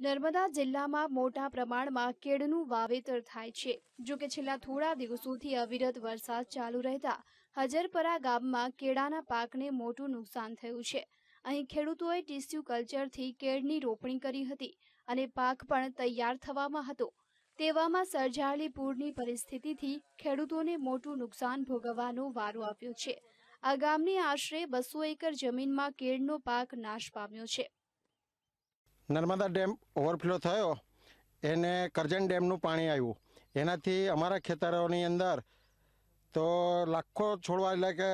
નર્મદા જિલ્લામાં મોટા પ્રમાણમાં કેળનું વાવેતર થાય છે. જો કે છેલ્લા થોડા દિવસોથી અવિરત વરસાદ ચાલુ રહેતા હજરપરા ગામમાં કેળાના પાકને મોટું નુકસાન થયું છે. અહીં ખેડૂતોએ ટીસ્યુ કલ્ચરથી કેળની રોપણી કરી હતી અને પાક પણ તૈયાર થવામાં હતો. તેવામાં સર્જાયેલી પૂરની પરિસ્થિતિથી ખેડૂતોને મોટું નુકસાન ભોગવવાનો વારો આવ્યો છે. આ ગામની આશરે બસો એકર જમીનમાં કેળનો પાક નાશ પામ્યો છે. નર્મદા ડેમ ઓવરફ્લો થયો, એને કરજણ ડેમનું પાણી આવ્યું. એનાથી અમારા ખેતરોની અંદર તો લાખો છોડવા એટલે કે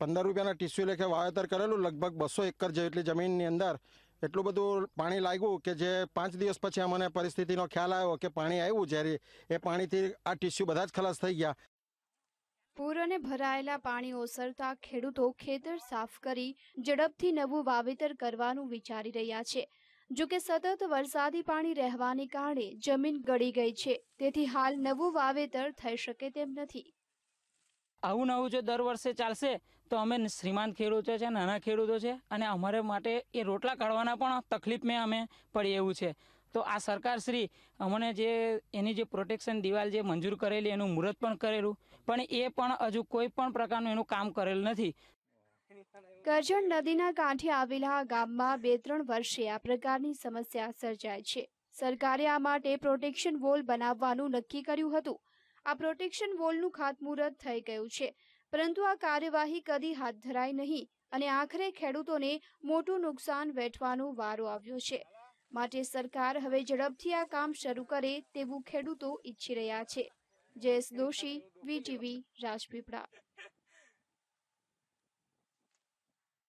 પંદર રૂપિયાના ટીસ્યુ લેખે વાવેતર કરેલું, લગભગ બસો એકર જેટલી જમીનની અંદર એટલું બધું પાણી લાગ્યું કે જે પાંચ દિવસ પછી અમને પરિસ્થિતિનો ખ્યાલ આવ્યો કે પાણી આવ્યું જ્યારે એ પાણીથી આ ટીસ્યુ બધા જ ખલાસ થઈ ગયા. પૂર અને ભરાયેલા પાણી ઓસરતા ખેડૂતો ખેતર સાફ કરી ઝડપથી નવું વાવેતર કરવાનું વિચારી રહ્યા છે. જો સતત વરસાદી પાણી રહેવાને કારણે જમીન ગળી ગઈ છે. તેથી હાલ નવું વાવેતર થઈ શકે તેમ નથી. આવું નવું જો દર વર્ષે ચાલશે, તો અમે શ્રીમાન ખેડૂતો છે, નાના ખેડૂતો છે અને અમારે માટે એ રોટલા કાઢવાના પણ તકલીફમાં અમે પડી એવું છે. તો આ સરકારશ્રી અમને જે એની જે પ્રોટેક્શન દિવાલ જે મંજૂર કરેલી એનું મુહૂર્ત પણ કરેલું, પણ એ પણ હજુ કોઈ પણ પ્રકારનું એનું કામ કરેલ નથી. કરજણ નદીના કાંઠે આવેલા ગામમાં બે ત્રણ વર્ષે આ પ્રકારની સમસ્યા સર્જાય છે. સરકારે આ માટે પ્રોટેક્શન વોલ બનાવવાનું નક્કી કર્યું હતું. આ પ્રોટેક્શન વોલનું ખાતમુહૂર્ત થઈ ગયું છે. પરંતુ આ કાર્યવાહી કદી હાથ ધરાઈ નહીં અને આખરે ખેડૂતોને મોટું નુકસાન વેઠવાનો વારો આવ્યો છે. માટે સરકાર હવે ઝડપથી આ કામ શરૂ કરે તેવું ખેડૂતો ઈચ્છી રહ્યા છે. જયેશ દોશી, વીટીવી, રાજપીપળા.